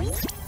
ん?